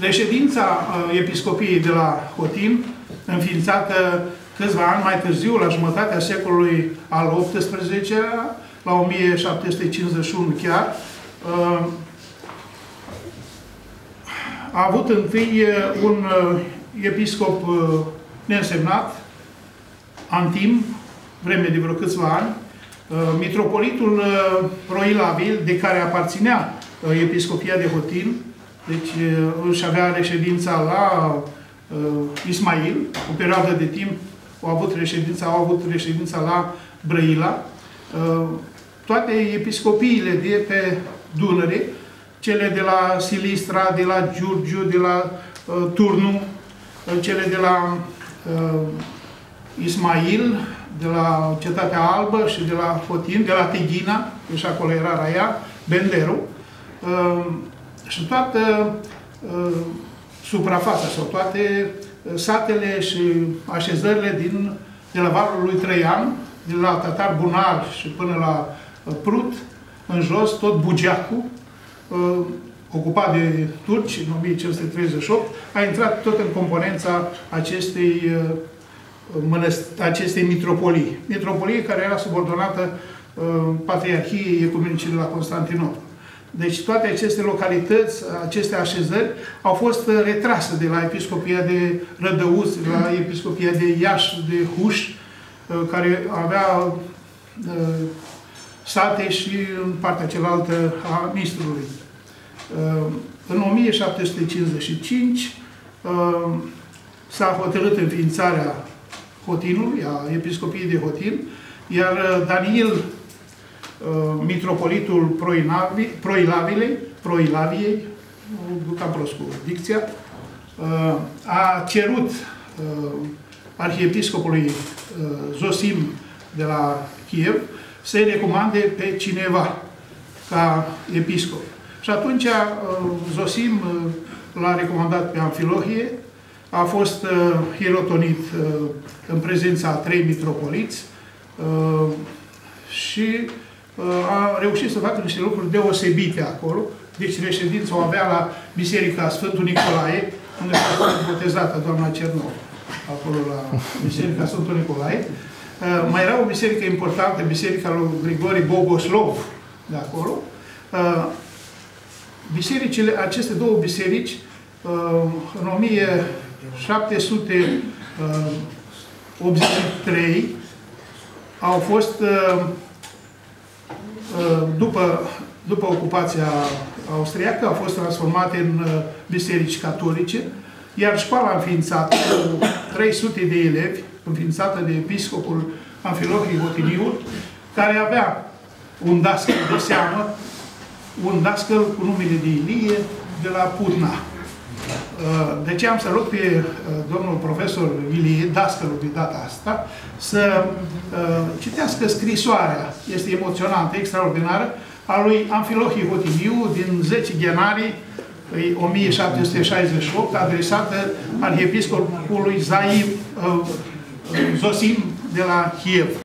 Reședința episcopiei de la Hotin, înființată câțiva ani mai târziu, la jumătatea secolului al XVIII-lea, la 1751 chiar, a avut întâi un episcop neînsemnat, Antim, vreme de vreo câțiva ani, mitropolitul Proilabil, de care aparținea episcopia de Hotin, deci își avea reședința la Ismail, o perioadă de timp au avut reședința, au avut reședința la Brăila. Toate episcopiile de pe Dunăre, cele de la Silistra, de la Giurgiu, de la uh, Turnu, cele de la uh, Ismail, de la Cetatea Albă și de la Fotin, de la Tighina, deci acolo era Raia, Benderu, uh, și toată uh, suprafața sau toate satele și așezările din, de la Valul lui Trăian, de la Tatar Bunar și până la Prut, în jos, tot Bugeacul, uh, ocupat de turci în 1538, a intrat tot în componența acestei, uh, acestei mitropolii. Mitropolie care era subordonată uh, Patriarhiei Ecumenice de la Constantinopol. Deci toate aceste localități, aceste așezări au fost retrase de la Episcopia de Rădăuț, de la Episcopia de Iași, de Huș, care avea sate și în partea cealaltă a Mistrului. În 1755 s-a hotărât înființarea Hotinului, a Episcopiei de Hotin, iar Daniel mitropolitul Proilavilei, Proilaviei, duc am prost cu dicția, a cerut arhiepiscopului Zosim de la Kiev să-i recomande pe cineva ca episcop. Și atunci Zosim l-a recomandat pe Amfilohie, a fost hirotonit în prezența a trei mitropoliți și a reușit să facă niște lucruri deosebite acolo. Deci reședința o avea la Biserica Sfântul Nicolae, unde a fost botezată doamna Cernov, acolo la Biserica Sfântul Nicolae. Mai era o biserică importantă, Biserica lui Grigori Bogoslov, de acolo. Bisericile, aceste două biserici, în 1783, au fost Uh, după, după ocupația austriacă, au fost transformate în uh, biserici catolice, iar școala înființată cu 300 de elevi, înființată de episcopul Amfilohii Hotiniul, care avea un dascăl de seamă, un dascăl cu numele de Ilie de la Putna. Uh, de ce am să rog pe domnul profesor Ilie, dascălul de data asta, să uh, citească scrisoarea, este emoționantă, extraordinară, a lui Amfilohii Hotimiu din 10 ianuarie 1768, adresată arhiepiscopului Zaim uh, Zosim de la Kiev.